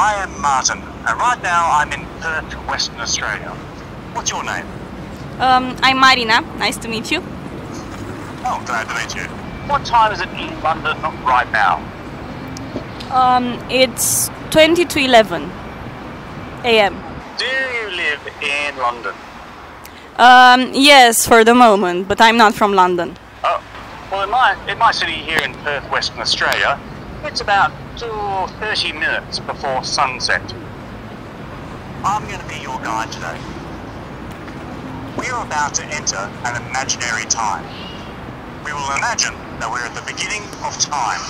I am Martin, and right now I'm in Perth, Western Australia. What's your name? Um, I'm Marina. Nice to meet you. Oh, glad to meet you. What time is it in London right now? Um, it's 20 to 11 a.m. Do you live in London? Um, yes, for the moment, but I'm not from London. Oh, well, in my, in my city here in Perth, Western Australia, it's about two or 30 minutes before sunset. I'm going to be your guide today. We are about to enter an imaginary time. We will imagine that we're at the beginning of time.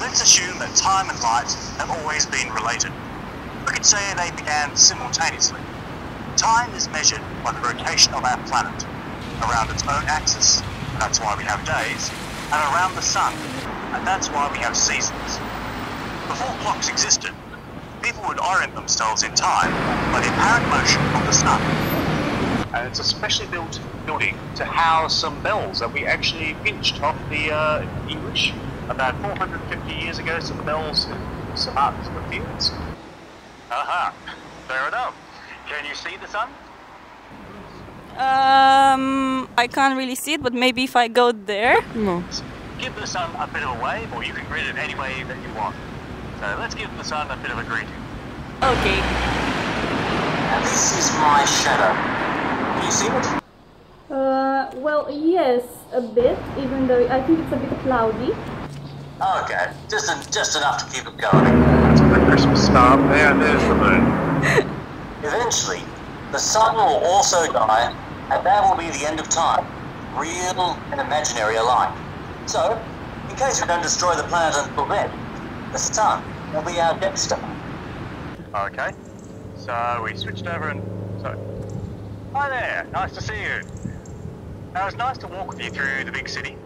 Let's assume that time and light have always been related. We could say they began simultaneously. Time is measured by the rotation of our planet around its own axis, that's why we have days, and around the sun, and that's why we have seasons. Before clocks existed, people would orient themselves in time by the apparent motion of the sun. And it's a specially built building to house some bells that we actually pinched off the uh, English about 450 years ago, some bells in some Martin-in-the-Fields. Aha, fair enough. Can you see the sun? Um, I can't really see it, but maybe if I go there. No. Give the sun a bit of a wave, or you can greet it any way that you want. So let's give the sun a bit of a greeting. Okay. Now this is my shadow. Can you see it? Uh, well, yes, a bit, even though I think it's a bit cloudy. Okay, just just enough to keep it going. That's the Christmas star there. There's the moon. Eventually, the sun will also die, and that will be the end of time, real and imaginary alike. So, in case we don't destroy the planet until then, the sun will be our Death Star. Okay, so we switched over and so. Hi there, nice to see you. Now it's nice to walk with you through the big city.